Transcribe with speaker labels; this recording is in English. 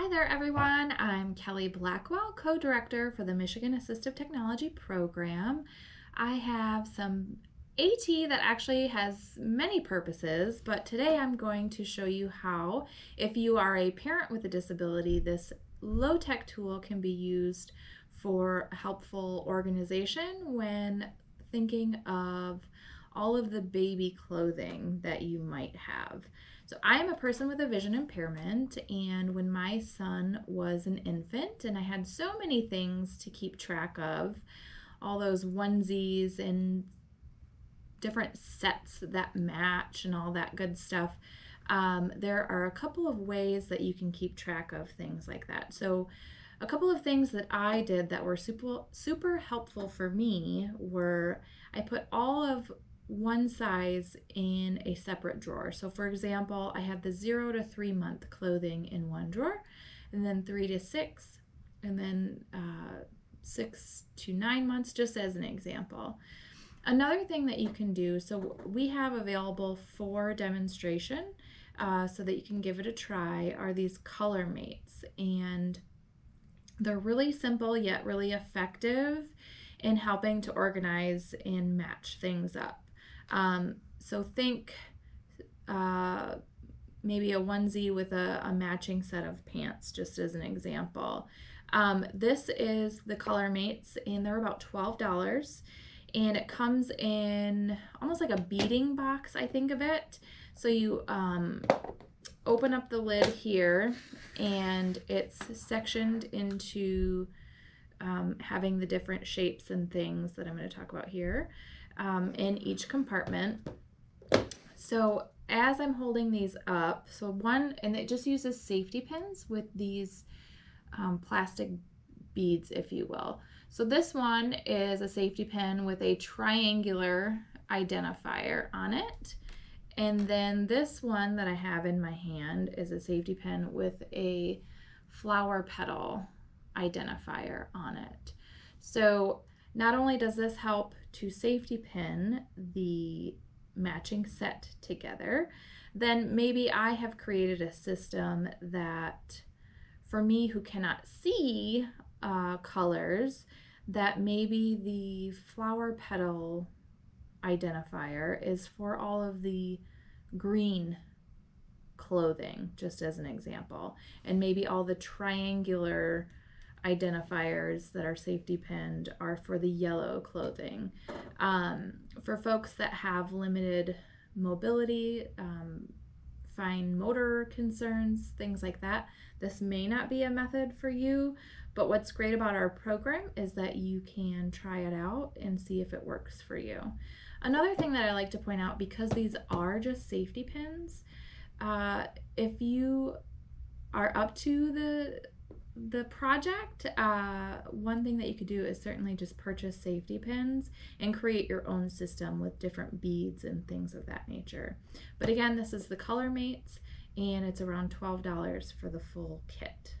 Speaker 1: Hi there, everyone. I'm Kellie Blackwell, co director for the Michigan Assistive Technology Program. I have some AT that actually has many purposes, but today I'm going to show you how, if you are a parent with a disability, this low tech tool can be used for helpful organization when thinking of all of the baby clothing that you might have. So, I am a person with a vision impairment, and when my son was an infant, and I had so many things to keep track of, all those onesies and different sets that match and all that good stuff. Um, there are a couple of ways that you can keep track of things like that. So, a couple of things that I did that were super super helpful for me were I put all of one size in a separate drawer. So, for example, I had the zero to three month clothing in one drawer, and then three to six, and then uh, six to nine months, just as an example. Another thing that you can do so, we have available for demonstration uh, so that you can give it a try are these color mates, and they're really simple yet really effective in helping to organize and match things up. Um, so think uh, maybe a onesie with a, a, matching set of pants, just as an example. Um, this is the Color Mates, and they're about $12. And it comes in almost like a beading box, I think of it. So you um, open up the lid here, and it's sectioned into um, having the different shapes and things that I'm going to talk about here um, in each compartment. So as I'm holding these up, so one, and it just uses safety pins with these um, plastic beads, if you will. So this one is a safety pin with a triangular identifier on it. And then this one that I have in my hand is a safety pin with a flower petal identifier on it. So not only does this help to safety pin the matching set together, then maybe I have created a system that for me who cannot see uh, colors, that maybe the flower petal identifier is for all of the green clothing, just as an example, and maybe all the triangular identifiers that are safety pinned are for the yellow clothing. Um, for folks that have limited mobility, um, fine motor concerns, things like that, this may not be a method for you. But what's great about our program is that you can try it out and see if it works for you. Another thing that I like to point out because these are just safety pins, uh, if you are up to the the project, uh, one thing that you could do is certainly just purchase safety pins and create your own system with different beads and things of that nature. But again, this is the Color Mates and it's around $12 for the full kit.